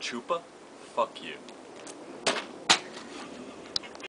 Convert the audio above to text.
Chupa, fuck you.